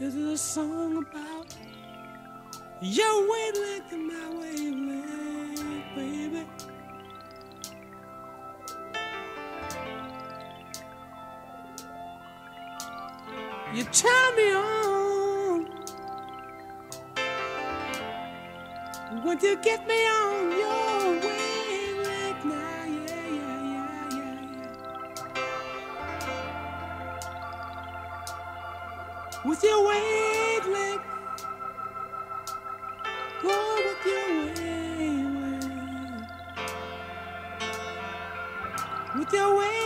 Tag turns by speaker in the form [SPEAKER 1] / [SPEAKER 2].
[SPEAKER 1] This is a song about your wavelength and my wavelength, baby. You turn me on Would you get me on your With your wavelength, go with your wavelength. With your.